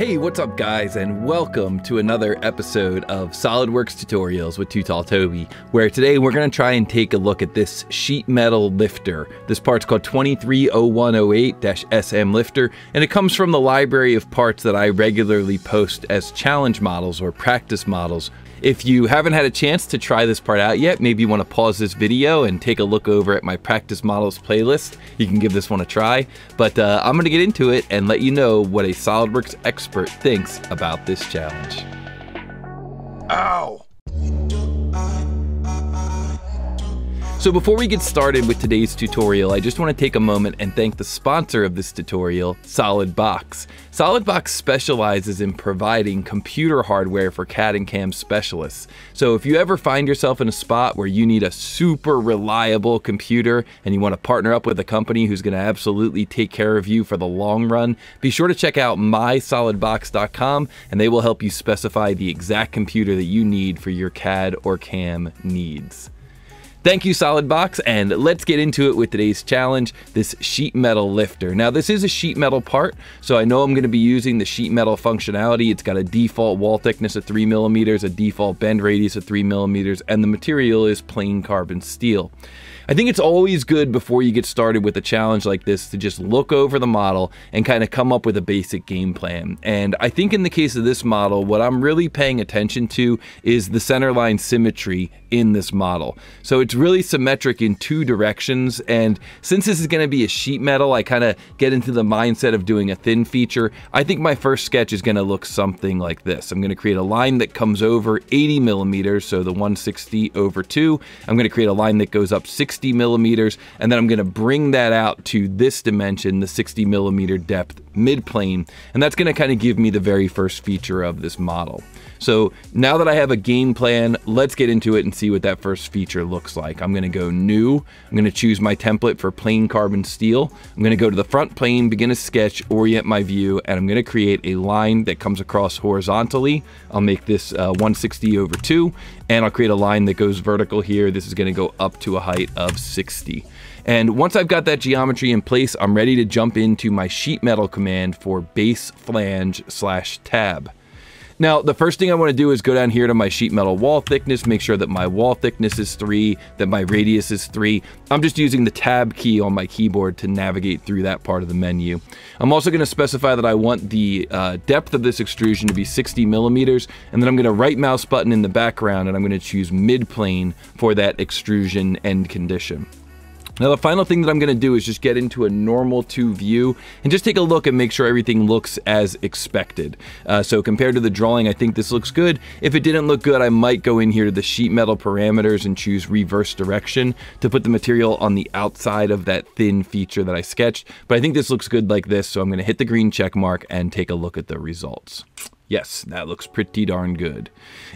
Hey, what's up, guys, and welcome to another episode of SolidWorks Tutorials with Too Tall Toby, where today we're going to try and take a look at this sheet metal lifter. This part's called 230108-SM lifter, and it comes from the library of parts that I regularly post as challenge models or practice models if you haven't had a chance to try this part out yet, maybe you want to pause this video and take a look over at my practice models playlist. You can give this one a try, but uh, I'm going to get into it and let you know what a SolidWorks expert thinks about this challenge. Ow! So before we get started with today's tutorial, I just want to take a moment and thank the sponsor of this tutorial, SolidBox. SolidBox specializes in providing computer hardware for CAD and CAM specialists. So if you ever find yourself in a spot where you need a super reliable computer and you want to partner up with a company who's going to absolutely take care of you for the long run, be sure to check out mysolidbox.com and they will help you specify the exact computer that you need for your CAD or CAM needs. Thank you, SolidBox, and let's get into it with today's challenge, this sheet metal lifter. Now, this is a sheet metal part, so I know I'm going to be using the sheet metal functionality. It's got a default wall thickness of 3 millimeters, a default bend radius of 3 millimeters, and the material is plain carbon steel. I think it's always good before you get started with a challenge like this to just look over the model and kind of come up with a basic game plan. And I think in the case of this model, what I'm really paying attention to is the centerline symmetry in this model. So it's really symmetric in two directions. And since this is going to be a sheet metal, I kind of get into the mindset of doing a thin feature. I think my first sketch is going to look something like this. I'm going to create a line that comes over 80 millimeters, so the 160 over 2. I'm going to create a line that goes up 60 60 millimeters, and then I'm gonna bring that out to this dimension, the 60 millimeter depth mid plane, and that's gonna kind of give me the very first feature of this model. So now that I have a game plan, let's get into it and see what that first feature looks like. I'm gonna go new, I'm gonna choose my template for plain carbon steel. I'm gonna go to the front plane, begin a sketch, orient my view, and I'm gonna create a line that comes across horizontally. I'll make this uh, 160 over two, and I'll create a line that goes vertical here. This is gonna go up to a height of 60. And once I've got that geometry in place, I'm ready to jump into my sheet metal command for base flange slash tab. Now, the first thing I want to do is go down here to my sheet metal wall thickness, make sure that my wall thickness is 3, that my radius is 3. I'm just using the tab key on my keyboard to navigate through that part of the menu. I'm also going to specify that I want the uh, depth of this extrusion to be 60 millimeters, and then I'm going to right mouse button in the background and I'm going to choose mid plane for that extrusion end condition. Now the final thing that I'm going to do is just get into a normal to view and just take a look and make sure everything looks as expected. Uh, so compared to the drawing, I think this looks good. If it didn't look good, I might go in here to the sheet metal parameters and choose reverse direction to put the material on the outside of that thin feature that I sketched. But I think this looks good like this, so I'm going to hit the green check mark and take a look at the results. Yes, that looks pretty darn good.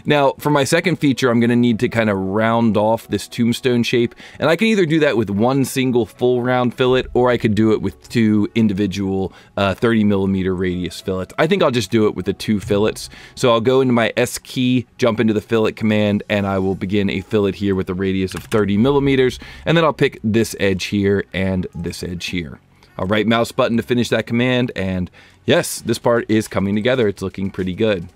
Now, for my second feature, I'm gonna need to kind of round off this tombstone shape, and I can either do that with one single full round fillet, or I could do it with two individual uh, 30 millimeter radius fillets. I think I'll just do it with the two fillets. So I'll go into my S key, jump into the fillet command, and I will begin a fillet here with a radius of 30 millimeters, and then I'll pick this edge here and this edge here. I'll right mouse button to finish that command, and yes, this part is coming together. It's looking pretty good.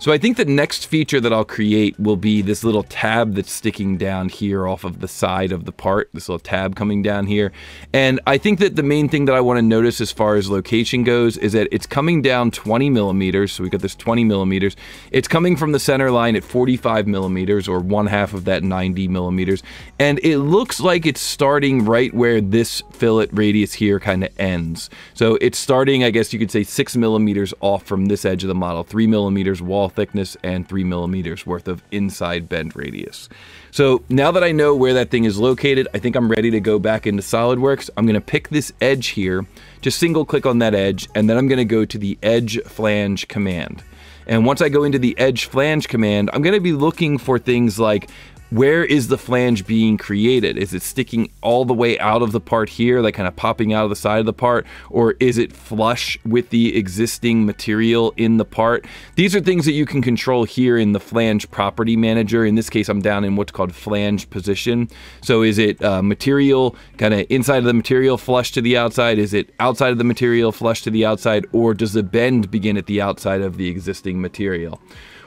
So I think the next feature that I'll create will be this little tab that's sticking down here off of the side of the part, this little tab coming down here. And I think that the main thing that I want to notice as far as location goes is that it's coming down 20 millimeters. So we got this 20 millimeters. It's coming from the center line at 45 millimeters or one half of that 90 millimeters. And it looks like it's starting right where this fillet radius here kind of ends. So it's starting, I guess you could say six millimeters off from this edge of the model, three millimeters wall thickness and 3 millimeters worth of inside bend radius. So now that I know where that thing is located, I think I'm ready to go back into SolidWorks. I'm going to pick this edge here, just single click on that edge, and then I'm going to go to the edge flange command. And once I go into the edge flange command, I'm going to be looking for things like where is the flange being created? Is it sticking all the way out of the part here, like kind of popping out of the side of the part, or is it flush with the existing material in the part? These are things that you can control here in the flange property manager. In this case, I'm down in what's called flange position. So is it uh, material kind of inside of the material flush to the outside? Is it outside of the material flush to the outside, or does the bend begin at the outside of the existing material?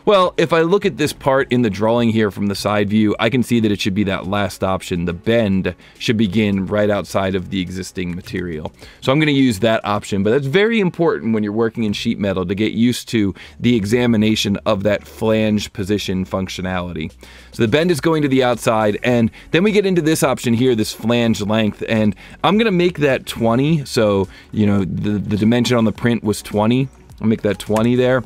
Well, if I look at this part in the drawing here from the side view, I can see that it should be that last option. The bend should begin right outside of the existing material. So I'm going to use that option, but that's very important when you're working in sheet metal to get used to the examination of that flange position functionality. So the bend is going to the outside, and then we get into this option here, this flange length, and I'm going to make that 20. So, you know, the, the dimension on the print was 20. I'll make that 20 there.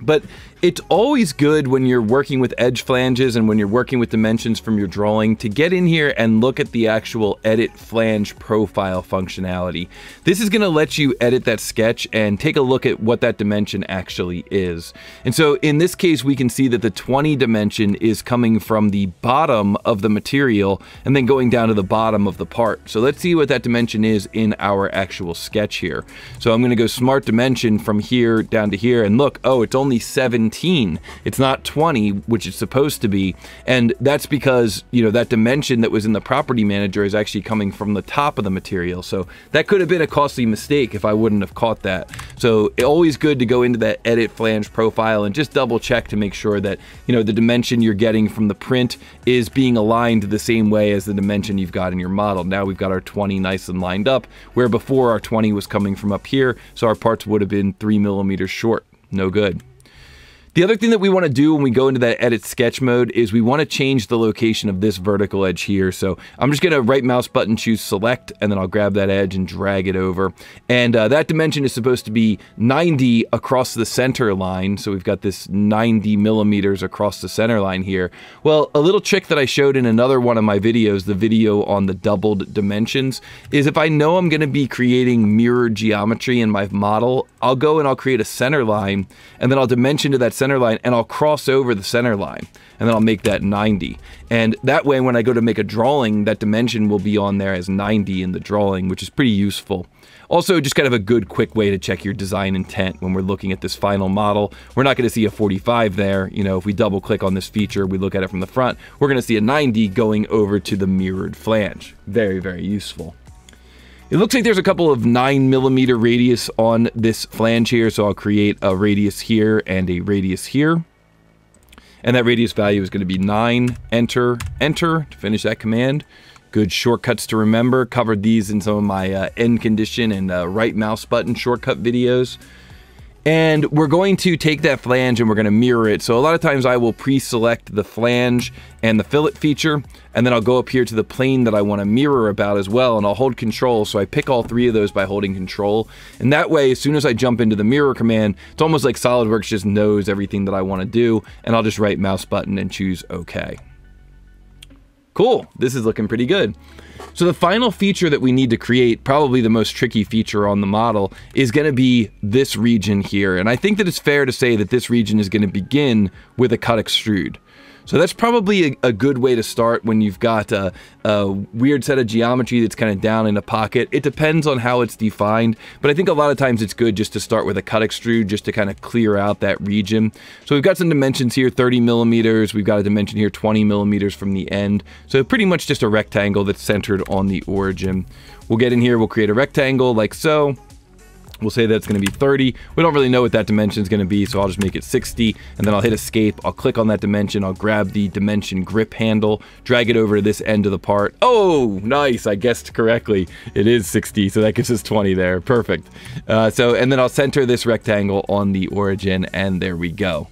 But it's always good when you're working with edge flanges and when you're working with dimensions from your drawing to get in here and look at the actual edit flange profile functionality. This is going to let you edit that sketch and take a look at what that dimension actually is. And so in this case, we can see that the 20 dimension is coming from the bottom of the material and then going down to the bottom of the part. So let's see what that dimension is in our actual sketch here. So I'm going to go smart dimension from here down to here and look, oh, it's only 7 17. It's not 20, which it's supposed to be. And that's because, you know, that dimension that was in the property manager is actually coming from the top of the material. So that could have been a costly mistake if I wouldn't have caught that. So always good to go into that edit flange profile and just double check to make sure that, you know, the dimension you're getting from the print is being aligned the same way as the dimension you've got in your model. Now we've got our 20 nice and lined up, where before our 20 was coming from up here, so our parts would have been three millimeters short. No good. The other thing that we want to do when we go into that edit sketch mode is we want to change the location of this vertical edge here. So I'm just going to right mouse button choose select and then I'll grab that edge and drag it over. And uh, that dimension is supposed to be 90 across the center line. So we've got this 90 millimeters across the center line here. Well, a little trick that I showed in another one of my videos, the video on the doubled dimensions, is if I know I'm going to be creating mirror geometry in my model, I'll go and I'll create a center line and then I'll dimension to that center line and I'll cross over the center line and then I'll make that 90. And that way, when I go to make a drawing, that dimension will be on there as 90 in the drawing, which is pretty useful. Also, just kind of a good quick way to check your design intent when we're looking at this final model. We're not going to see a 45 there. You know, if we double click on this feature, we look at it from the front, we're going to see a 90 going over to the mirrored flange. Very, very useful. It looks like there's a couple of 9 millimeter radius on this flange here, so I'll create a radius here and a radius here. And that radius value is going to be 9, enter, enter to finish that command. Good shortcuts to remember. Covered these in some of my uh, end condition and uh, right mouse button shortcut videos. And we're going to take that flange and we're going to mirror it. So a lot of times I will pre-select the flange and the fillet feature, and then I'll go up here to the plane that I want to mirror about as well, and I'll hold control. So I pick all three of those by holding control. And that way, as soon as I jump into the mirror command, it's almost like SolidWorks just knows everything that I want to do, and I'll just right mouse button and choose OK. Cool, this is looking pretty good. So the final feature that we need to create, probably the most tricky feature on the model, is going to be this region here. And I think that it's fair to say that this region is going to begin with a cut extrude. So that's probably a, a, good way to start when you've got a, a weird set of geometry that's kind of down in a pocket. It depends on how it's defined, but I think a lot of times it's good just to start with a cut extrude just to kind of clear out that region. So we've got some dimensions here, 30 millimeters. We've got a dimension here, 20 millimeters from the end. So pretty much just a rectangle that's centered on the origin. We'll get in here, we'll create a rectangle like so. We'll say that it's going to be 30. We don't really know what that dimension is going to be, so I'll just make it 60, and then I'll hit escape. I'll click on that dimension. I'll grab the dimension grip handle, drag it over to this end of the part. Oh, nice. I guessed correctly. It is 60, so that gives us 20 there. Perfect. Uh, so, and then I'll center this rectangle on the origin, and there we go.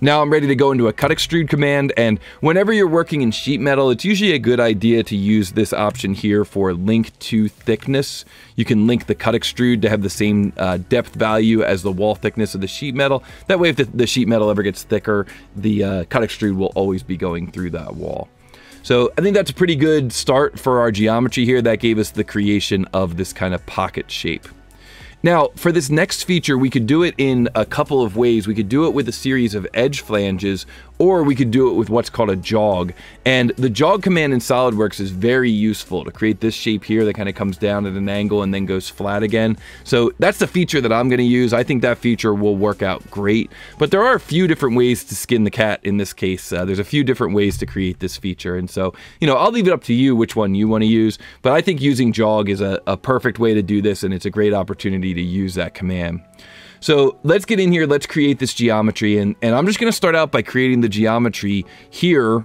Now I'm ready to go into a cut extrude command, and whenever you're working in sheet metal, it's usually a good idea to use this option here for link to thickness. You can link the cut extrude to have the same uh, depth value as the wall thickness of the sheet metal. That way, if the, the sheet metal ever gets thicker, the uh, cut extrude will always be going through that wall. So I think that's a pretty good start for our geometry here. That gave us the creation of this kind of pocket shape. Now, for this next feature, we could do it in a couple of ways. We could do it with a series of edge flanges, or we could do it with what's called a jog. And the jog command in SolidWorks is very useful to create this shape here that kind of comes down at an angle and then goes flat again. So that's the feature that I'm going to use. I think that feature will work out great. But there are a few different ways to skin the cat in this case. Uh, there's a few different ways to create this feature. And so, you know, I'll leave it up to you which one you want to use. But I think using jog is a, a perfect way to do this, and it's a great opportunity to use that command. So let's get in here, let's create this geometry, and, and I'm just gonna start out by creating the geometry here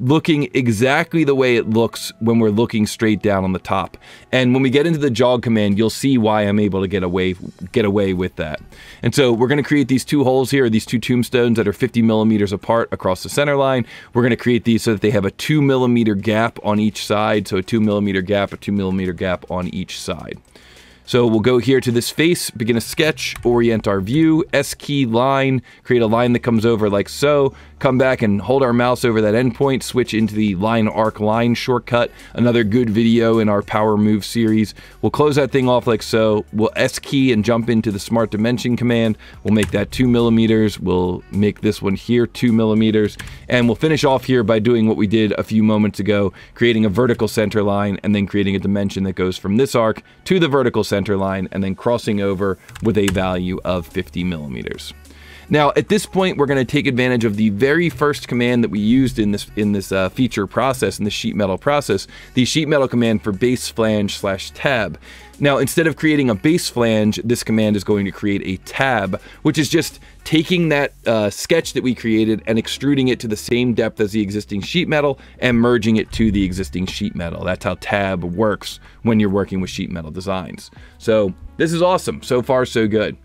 looking exactly the way it looks when we're looking straight down on the top. And when we get into the jog command, you'll see why I'm able to get away get away with that. And so we're going to create these two holes here, these two tombstones that are 50 millimeters apart across the center line. We're going to create these so that they have a two millimeter gap on each side. So a two millimeter gap, a two millimeter gap on each side. So we'll go here to this face, begin a sketch, orient our view, S key line, create a line that comes over like so, come back and hold our mouse over that endpoint, switch into the line arc line shortcut, another good video in our power move series. We'll close that thing off like so, we'll S key and jump into the smart dimension command, we'll make that two millimeters, we'll make this one here two millimeters, and we'll finish off here by doing what we did a few moments ago, creating a vertical center line and then creating a dimension that goes from this arc to the vertical center line and then crossing over with a value of 50 millimeters. Now, at this point, we're going to take advantage of the very first command that we used in this in this uh, feature process, in the sheet metal process, the sheet metal command for base flange slash tab. Now, instead of creating a base flange, this command is going to create a tab, which is just taking that uh, sketch that we created and extruding it to the same depth as the existing sheet metal and merging it to the existing sheet metal. That's how tab works when you're working with sheet metal designs. So this is awesome. So far, so good.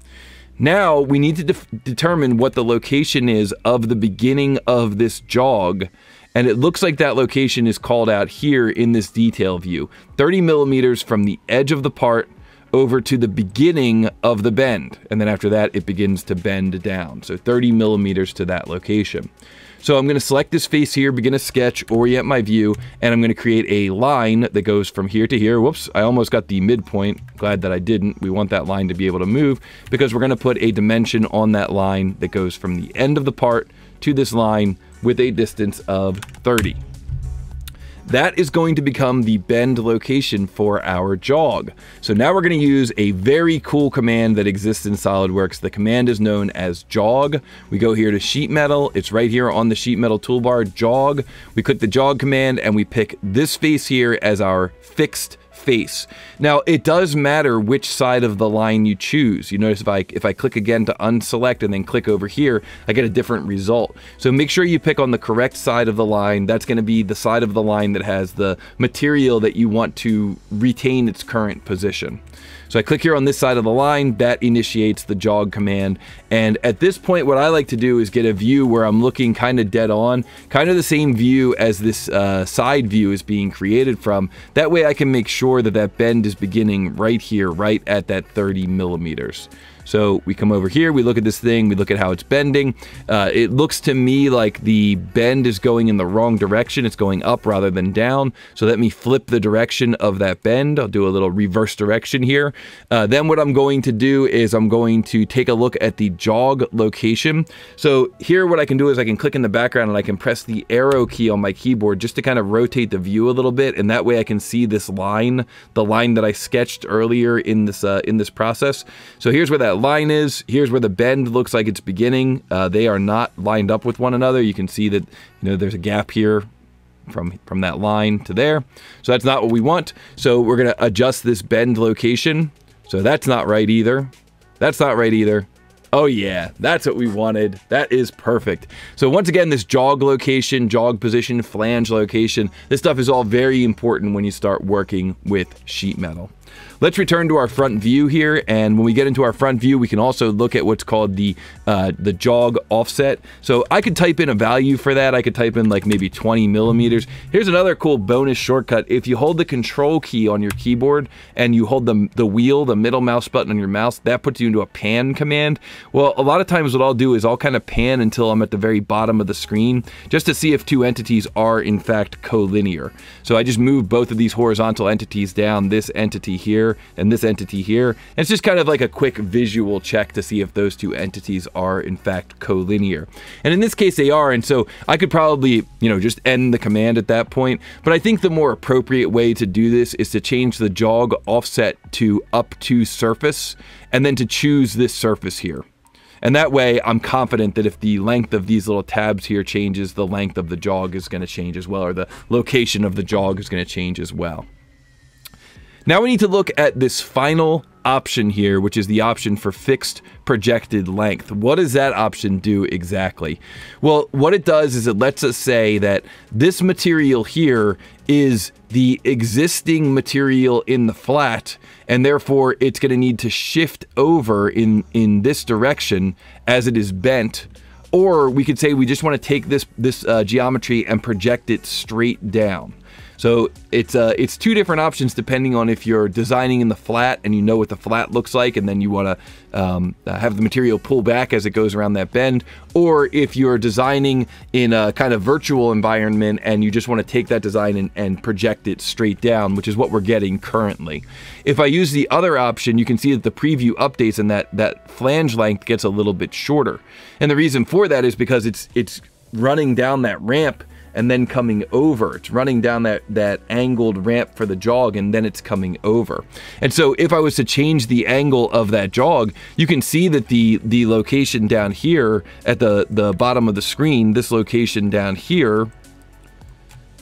Now we need to de determine what the location is of the beginning of this jog. And it looks like that location is called out here in this detail view. 30 millimeters from the edge of the part over to the beginning of the bend. And then after that, it begins to bend down. So 30 millimeters to that location. So I'm going to select this face here, begin a sketch, orient my view, and I'm going to create a line that goes from here to here. Whoops, I almost got the midpoint. Glad that I didn't. We want that line to be able to move because we're going to put a dimension on that line that goes from the end of the part to this line with a distance of 30. That is going to become the bend location for our jog. So now we're going to use a very cool command that exists in SolidWorks. The command is known as jog. We go here to sheet metal. It's right here on the sheet metal toolbar, jog. We click the jog command and we pick this face here as our fixed face. Now, it does matter which side of the line you choose. You notice if I if I click again to unselect and then click over here, I get a different result. So make sure you pick on the correct side of the line. That's going to be the side of the line that has the material that you want to retain its current position. So I click here on this side of the line, that initiates the jog command. And at this point, what I like to do is get a view where I'm looking kind of dead on, kind of the same view as this uh, side view is being created from. That way I can make sure that that bend is beginning right here, right at that 30 millimeters. So we come over here, we look at this thing, we look at how it's bending. Uh, it looks to me like the bend is going in the wrong direction. It's going up rather than down. So let me flip the direction of that bend. I'll do a little reverse direction here. Uh, then what I'm going to do is I'm going to take a look at the jog location. So here what I can do is I can click in the background and I can press the arrow key on my keyboard just to kind of rotate the view a little bit. And that way I can see this line, the line that I sketched earlier in this, uh, in this process. So here's where that line is. Here's where the bend looks like it's beginning. Uh, they are not lined up with one another. You can see that you know there's a gap here from from that line to there. So that's not what we want. So we're going to adjust this bend location. So that's not right either. That's not right either. Oh yeah, that's what we wanted. That is perfect. So once again, this jog location, jog position, flange location, this stuff is all very important when you start working with sheet metal. Let's return to our front view here, and when we get into our front view, we can also look at what's called the uh, the jog offset. So I could type in a value for that. I could type in like maybe 20 millimeters. Here's another cool bonus shortcut. If you hold the control key on your keyboard and you hold the, the wheel, the middle mouse button on your mouse, that puts you into a pan command. Well, a lot of times what I'll do is I'll kind of pan until I'm at the very bottom of the screen just to see if two entities are in fact collinear. So I just move both of these horizontal entities down, this entity here and this entity here. And it's just kind of like a quick visual check to see if those two entities are in fact collinear. And in this case they are, and so I could probably, you know, just end the command at that point. But I think the more appropriate way to do this is to change the jog offset to up to surface and then to choose this surface here. And that way, I'm confident that if the length of these little tabs here changes, the length of the jog is going to change as well, or the location of the jog is going to change as well. Now we need to look at this final option here, which is the option for fixed projected length. What does that option do exactly? Well, what it does is it lets us say that this material here is the existing material in the flat, and therefore it's going to need to shift over in, in this direction as it is bent. Or we could say we just want to take this, this uh, geometry and project it straight down. So it's uh, it's two different options depending on if you're designing in the flat and you know what the flat looks like, and then you want to um, uh, have the material pull back as it goes around that bend, or if you're designing in a kind of virtual environment and you just want to take that design and, and project it straight down, which is what we're getting currently. If I use the other option, you can see that the preview updates and that that flange length gets a little bit shorter, and the reason for that is because it's it's running down that ramp and then coming over. It's running down that, that angled ramp for the jog and then it's coming over. And so if I was to change the angle of that jog, you can see that the, the location down here at the, the bottom of the screen, this location down here,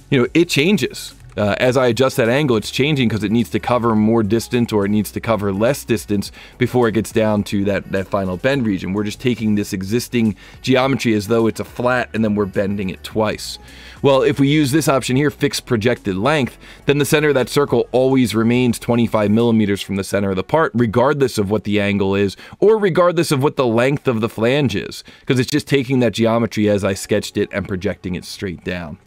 you know, it changes uh, as I adjust that angle, it's changing because it needs to cover more distance or it needs to cover less distance before it gets down to that, that final bend region. We're just taking this existing geometry as though it's a flat and then we're bending it twice. Well, if we use this option here, fixed projected length, then the center of that circle always remains 25 millimeters from the center of the part, regardless of what the angle is, or regardless of what the length of the flange is, because it's just taking that geometry as I sketched it and projecting it straight down.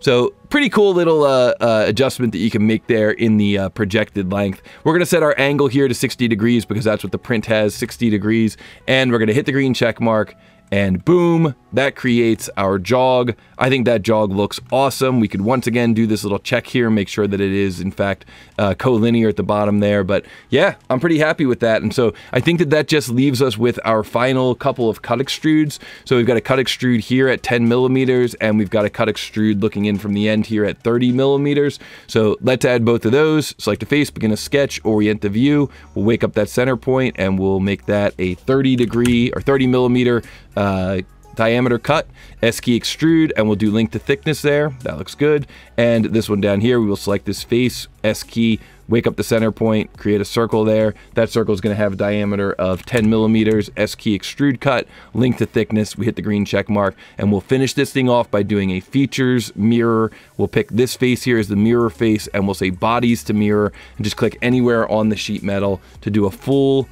So pretty cool little uh, uh, adjustment that you can make there in the uh, projected length. We're going to set our angle here to 60 degrees because that's what the print has, 60 degrees. And we're going to hit the green check mark and boom, that creates our jog. I think that jog looks awesome. We could once again do this little check here, and make sure that it is in fact uh, collinear at the bottom there. But yeah, I'm pretty happy with that. And so I think that that just leaves us with our final couple of cut extrudes. So we've got a cut extrude here at 10 millimeters, and we've got a cut extrude looking in from the end here at 30 millimeters. So let's add both of those. Select a face, begin a sketch, orient the view. We'll wake up that center point, and we'll make that a 30 degree or 30 millimeter uh, diameter cut, S key extrude, and we'll do link to thickness there. That looks good. And this one down here, we will select this face, S key, wake up the center point, create a circle there. That circle is going to have a diameter of 10 millimeters, S key extrude cut, link to thickness. We hit the green check mark, and we'll finish this thing off by doing a features mirror. We'll pick this face here as the mirror face, and we'll say bodies to mirror, and just click anywhere on the sheet metal to do a full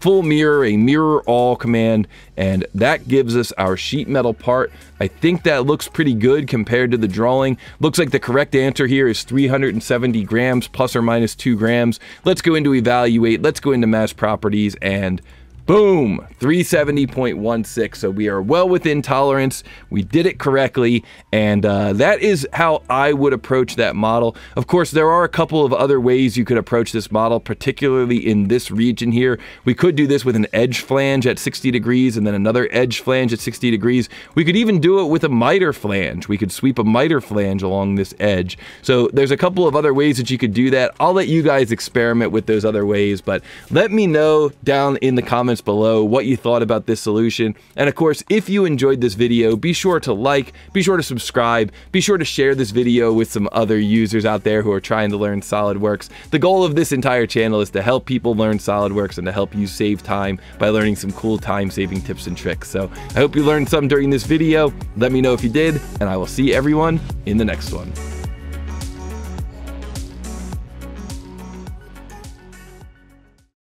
full mirror, a mirror all command, and that gives us our sheet metal part. I think that looks pretty good compared to the drawing. Looks like the correct answer here is 370 grams plus or minus 2 grams. Let's go into evaluate, let's go into mass properties and Boom, 370.16. So we are well within tolerance. We did it correctly. And uh, that is how I would approach that model. Of course, there are a couple of other ways you could approach this model, particularly in this region here. We could do this with an edge flange at 60 degrees and then another edge flange at 60 degrees. We could even do it with a miter flange. We could sweep a miter flange along this edge. So there's a couple of other ways that you could do that. I'll let you guys experiment with those other ways, but let me know down in the comments comments below what you thought about this solution. And of course, if you enjoyed this video, be sure to like, be sure to subscribe, be sure to share this video with some other users out there who are trying to learn SolidWorks. The goal of this entire channel is to help people learn SolidWorks and to help you save time by learning some cool time-saving tips and tricks. So I hope you learned some during this video. Let me know if you did, and I will see everyone in the next one.